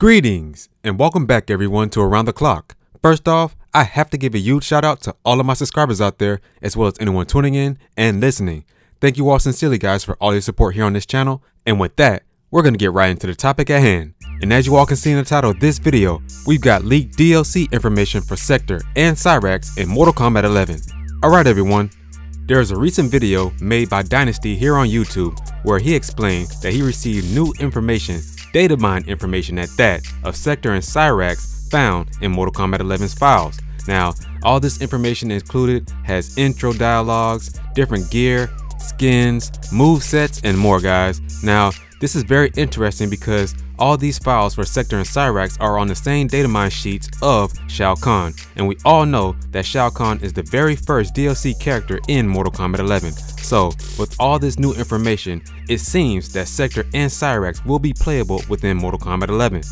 Greetings and welcome back everyone to Around the Clock. First off, I have to give a huge shout out to all of my subscribers out there, as well as anyone tuning in and listening. Thank you all sincerely guys for all your support here on this channel. And with that, we're gonna get right into the topic at hand. And as you all can see in the title of this video, we've got leaked DLC information for Sektor and Cyrax in Mortal Kombat 11. Alright everyone, there is a recent video made by Dynasty here on YouTube where he explained that he received new information, data mine information at that, of Sektor and Cyrax found in Mortal Kombat 11's files. Now, all this information included has intro dialogues, different gear, skins, move sets, and more guys. Now, this is very interesting because all these files for Sektor and Cyrax are on the same data mine sheets of Shao Kahn, and we all know that Shao Kahn is the very first DLC character in Mortal Kombat 11. So, with all this new information, it seems that Sektor and Cyrax will be playable within Mortal Kombat 11.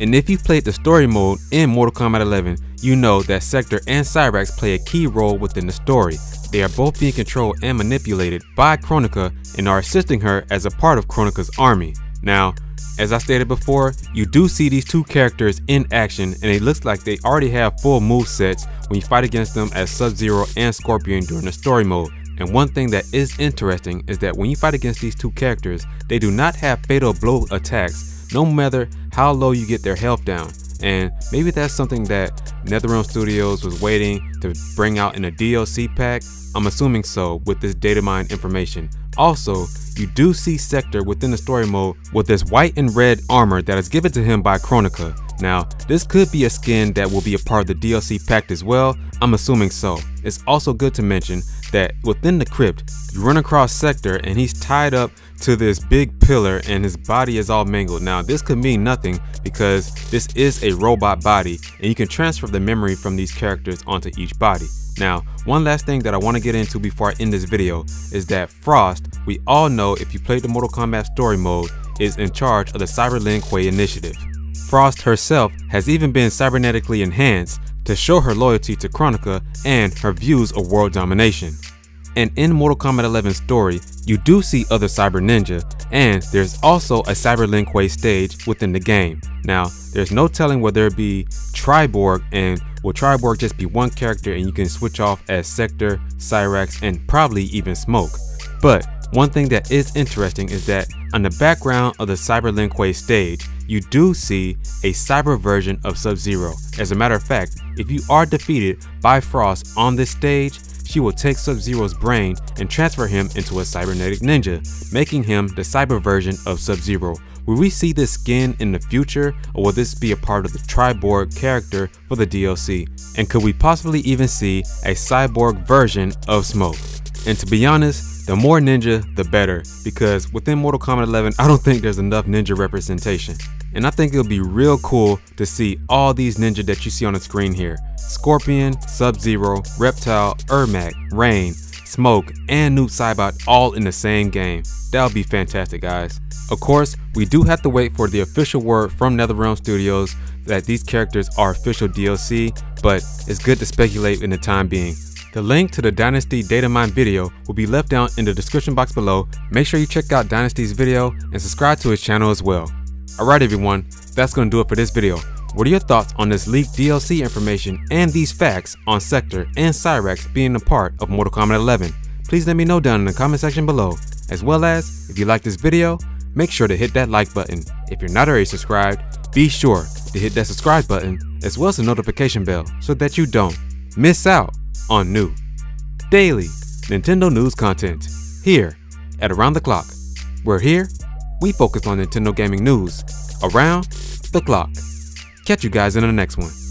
And if you've played the story mode in Mortal Kombat 11, you know that Sektor and Cyrax play a key role within the story. They are both being controlled and manipulated by Kronika and are assisting her as a part of Kronika's army. Now, as I stated before, you do see these two characters in action and it looks like they already have full move sets when you fight against them as Sub-Zero and Scorpion during the story mode. And one thing that is interesting is that when you fight against these two characters, they do not have fatal blow attacks no matter how low you get their health down. And maybe that's something that NetherRealm Studios was waiting to bring out in a DLC pack. I'm assuming so with this data mine information. Also, you do see Sektor within the story mode with this white and red armor that is given to him by Kronika. Now, this could be a skin that will be a part of the DLC pack as well, I'm assuming so. It's also good to mention that within the crypt, you run across Sektor and he's tied up to this big pillar and his body is all mangled. Now this could mean nothing because this is a robot body and you can transfer the memory from these characters onto each body. Now, one last thing that I want to get into before I end this video is that Frost, we all know if you played the Mortal Kombat story mode, is in charge of the Cyber Lin Kuei initiative. Frost herself has even been cybernetically enhanced to show her loyalty to Kronika and her views of world domination. And in Mortal Kombat 11 story, you do see other Cyber Ninja, and there's also a Cyber Lin Kuei stage within the game. Now, there's no telling whether it be Triborg and will Triborg just be one character and you can switch off as Sektor, Cyrax, and probably even Smoke. But one thing that is interesting is that on the background of the Cyber Lin Kuei stage, you do see a cyber version of Sub-Zero. As a matter of fact, if you are defeated by Frost on this stage, she will take Sub-Zero's brain and transfer him into a cybernetic ninja, making him the cyber version of Sub-Zero. Will we see this skin in the future or will this be a part of the Triborg character for the DLC? And could we possibly even see a cyborg version of Smoke? And to be honest, the more ninja, the better, because within Mortal Kombat 11, I don't think there's enough ninja representation. And I think it'll be real cool to see all these ninja that you see on the screen here. Scorpion, Sub-Zero, Reptile, Ermac, Rain, Smoke, and Noob Saibot all in the same game. That'll be fantastic guys. Of course, we do have to wait for the official word from NetherRealm Studios that these characters are official DLC, but it's good to speculate in the time being. The link to the Dynasty Datamine video will be left down in the description box below. Make sure you check out Dynasty's video and subscribe to his channel as well. Alright everyone, that's going to do it for this video. What are your thoughts on this leaked DLC information and these facts on Sektor and Cyrax being a part of Mortal Kombat 11? Please let me know down in the comment section below. As well as, if you like this video, make sure to hit that like button. If you're not already subscribed, be sure to hit that subscribe button as well as the notification bell so that you don't miss out on new, daily Nintendo news content here at Around the Clock. We're here we focus on Nintendo gaming news around the clock. Catch you guys in the next one.